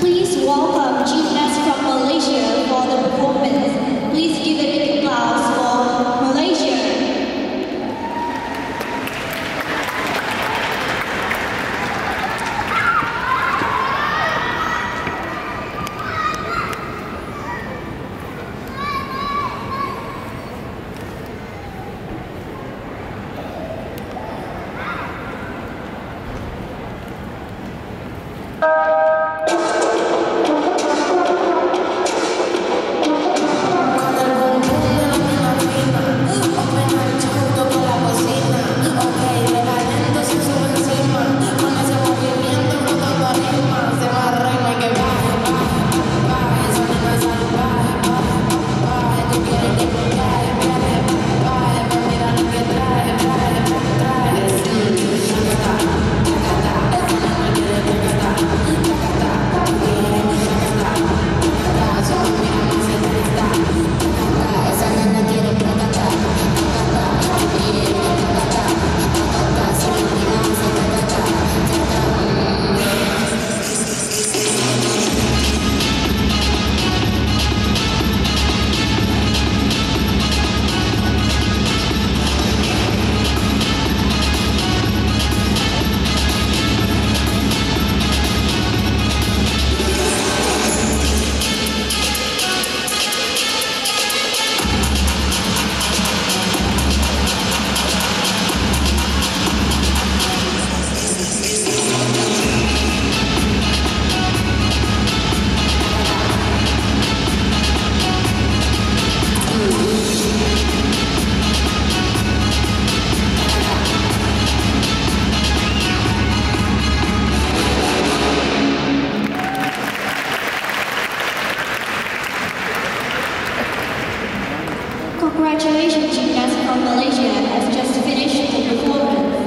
Please welcome gymnasts from Malaysia. Congratulations, gymnasts from Malaysia has just finished the performance.